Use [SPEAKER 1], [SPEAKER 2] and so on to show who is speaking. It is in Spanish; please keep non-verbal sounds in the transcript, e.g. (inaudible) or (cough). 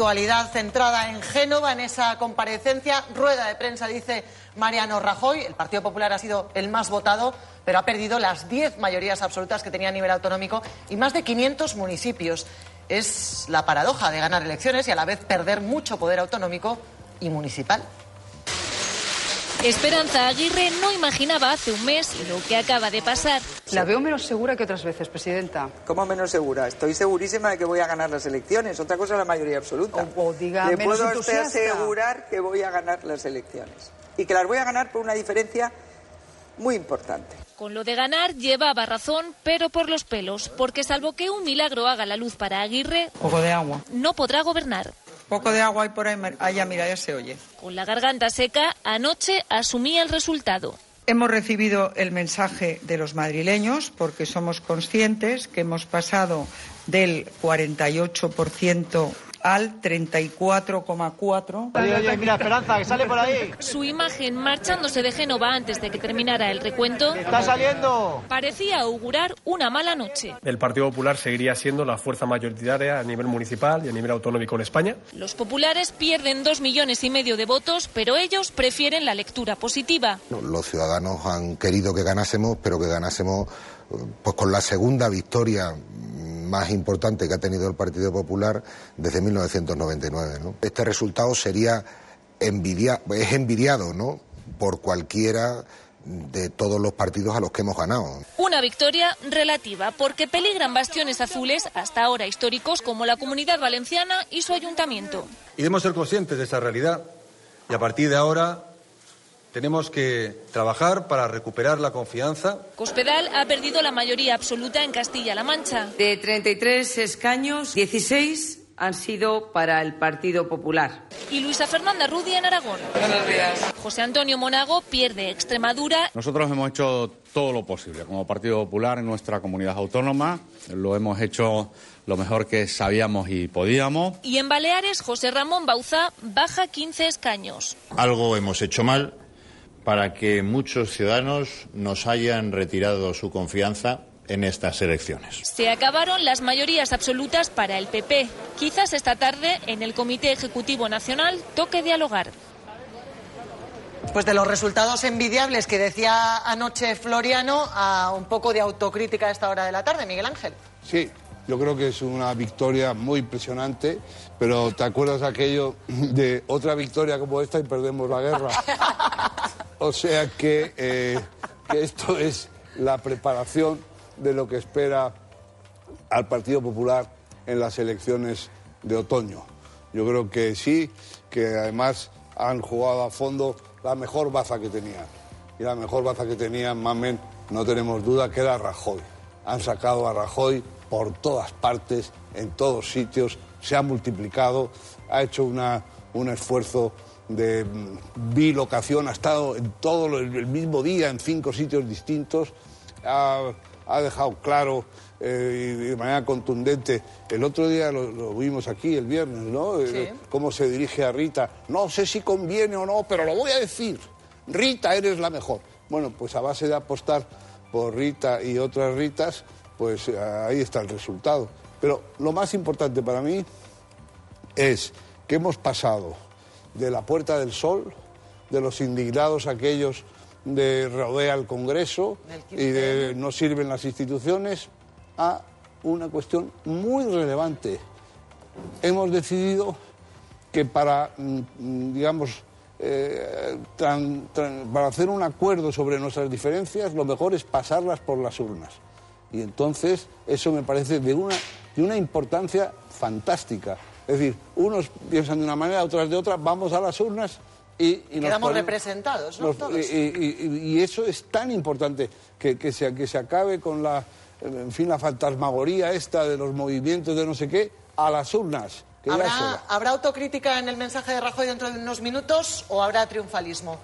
[SPEAKER 1] actualidad centrada en Génova, en esa comparecencia. Rueda de prensa, dice Mariano Rajoy. El Partido Popular ha sido el más votado, pero ha perdido las 10 mayorías absolutas que tenía a nivel autonómico y más de 500 municipios. Es la paradoja de ganar elecciones y a la vez perder mucho poder autonómico y municipal.
[SPEAKER 2] Esperanza Aguirre no imaginaba hace un mes lo que acaba de pasar.
[SPEAKER 3] La veo menos segura que otras veces, Presidenta.
[SPEAKER 4] ¿Cómo menos segura? Estoy segurísima de que voy a ganar las elecciones. Otra cosa es la mayoría absoluta.
[SPEAKER 3] O, o diga
[SPEAKER 4] Le
[SPEAKER 3] menos
[SPEAKER 4] puedo usted asegurar que voy a ganar las elecciones. Y que las voy a ganar por una diferencia muy importante.
[SPEAKER 2] Con lo de ganar llevaba razón, pero por los pelos, porque salvo que un milagro haga la luz para Aguirre,
[SPEAKER 5] Poco de agua.
[SPEAKER 2] no podrá gobernar.
[SPEAKER 5] Poco de agua hay por ahí, allá, mira, ya se oye.
[SPEAKER 2] Con la garganta seca, anoche asumía el resultado.
[SPEAKER 5] Hemos recibido el mensaje de los madrileños porque somos conscientes que hemos pasado del 48% al 34,4%.
[SPEAKER 6] Oye, oye, mira, Esperanza, que sale por ahí.
[SPEAKER 2] Su imagen marchándose de Génova antes de que terminara el recuento
[SPEAKER 6] ¡Está saliendo!
[SPEAKER 2] parecía augurar una mala noche.
[SPEAKER 7] El Partido Popular seguiría siendo la fuerza mayoritaria a nivel municipal y a nivel autonómico en España.
[SPEAKER 2] Los populares pierden dos millones y medio de votos, pero ellos prefieren la lectura positiva.
[SPEAKER 8] Los ciudadanos han querido que ganásemos, pero que ganásemos eh, pues con la segunda victoria más importante que ha tenido el Partido Popular desde 1999. ¿no? Este resultado sería envidia, es envidiado ¿no? por cualquiera de todos los partidos a los que hemos ganado.
[SPEAKER 2] Una victoria relativa, porque peligran bastiones azules, hasta ahora históricos, como la Comunidad Valenciana y su ayuntamiento.
[SPEAKER 9] Y debemos ser conscientes de esa realidad y a partir de ahora tenemos que trabajar para recuperar la confianza.
[SPEAKER 2] Cospedal ha perdido la mayoría absoluta en Castilla-La Mancha.
[SPEAKER 10] De 33 escaños, 16 han sido para el Partido Popular.
[SPEAKER 2] Y Luisa Fernanda Rudi en Aragón. José Antonio Monago pierde Extremadura
[SPEAKER 11] Nosotros hemos hecho todo lo posible como Partido Popular en nuestra comunidad autónoma. Lo hemos hecho lo mejor que sabíamos y podíamos.
[SPEAKER 2] y en Baleares José Ramón Bauzá baja 15 escaños.
[SPEAKER 12] Algo hemos hecho mal para que muchos ciudadanos nos hayan retirado su confianza en estas elecciones.
[SPEAKER 2] Se acabaron las mayorías absolutas para el PP. Quizás esta tarde en el Comité Ejecutivo Nacional toque dialogar.
[SPEAKER 1] Pues de los resultados envidiables que decía anoche Floriano a un poco de autocrítica a esta hora de la tarde, Miguel Ángel.
[SPEAKER 13] Sí, yo creo que es una victoria muy impresionante, pero ¿te acuerdas aquello de otra victoria como esta y perdemos la guerra? (laughs) O sea que, eh, que esto es la preparación de lo que espera al Partido Popular en las elecciones de otoño. Yo creo que sí, que además han jugado a fondo la mejor baza que tenían. Y la mejor baza que tenían, mamen, no tenemos duda que era Rajoy. Han sacado a Rajoy por todas partes, en todos sitios, se ha multiplicado, ha hecho una, un esfuerzo de bilocación, ha estado en todo el mismo día en cinco sitios distintos, ha, ha dejado claro eh, y de manera contundente. El otro día lo, lo vimos aquí, el viernes, ¿no? Eh, Cómo se dirige a Rita. No sé si conviene o no, pero lo voy a decir. Rita, eres la mejor. Bueno, pues a base de apostar por Rita y otras Ritas, pues eh, ahí está el resultado. Pero lo más importante para mí es que hemos pasado de la Puerta del Sol, de los indignados aquellos de rodea el Congreso y de no sirven las instituciones, a una cuestión muy relevante. Hemos decidido que para, mm, mm, digamos, eh, tran- tran- para hacer un acuerdo sobre nuestras diferencias, lo mejor es pasarlas por las urnas. Y entonces eso me parece de una, de una importancia fantástica. Es decir, unos piensan de una manera, otras de otra, vamos a las urnas y, y nos
[SPEAKER 1] Quedamos representados, ¿no?
[SPEAKER 13] nos-
[SPEAKER 1] Todos.
[SPEAKER 13] y, y- eso es tan importante que, que se, que se acabe con la, en fin, la fantasmagoría esta de los movimientos de no sé qué a las urnas. Que ya es hora.
[SPEAKER 1] ¿Habrá, ¿Habrá autocrítica en el mensaje de Rajoy dentro de unos minutos o habrá triunfalismo?